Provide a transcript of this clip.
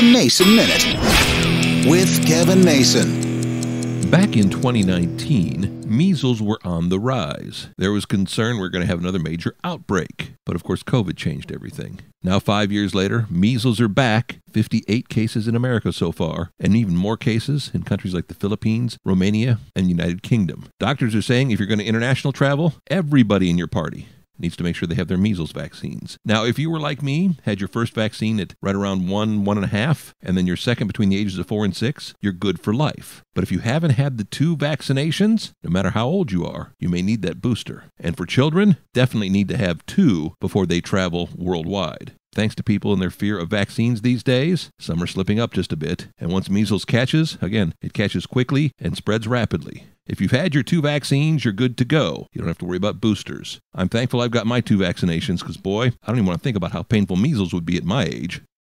The Mason Minute with Kevin Mason. Back in 2019, measles were on the rise. There was concern we are going to have another major outbreak. But of course, COVID changed everything. Now, five years later, measles are back 58 cases in America so far, and even more cases in countries like the Philippines, Romania, and United Kingdom. Doctors are saying if you're going to international travel, everybody in your party needs to make sure they have their measles vaccines. Now, if you were like me, had your first vaccine at right around one, one and a half, and then your second between the ages of four and six, you're good for life. But if you haven't had the two vaccinations, no matter how old you are, you may need that booster. And for children, definitely need to have two before they travel worldwide. Thanks to people and their fear of vaccines these days, some are slipping up just a bit. And once measles catches, again, it catches quickly and spreads rapidly. If you've had your two vaccines, you're good to go. You don't have to worry about boosters. I'm thankful I've got my two vaccinations because, boy, I don't even want to think about how painful measles would be at my age.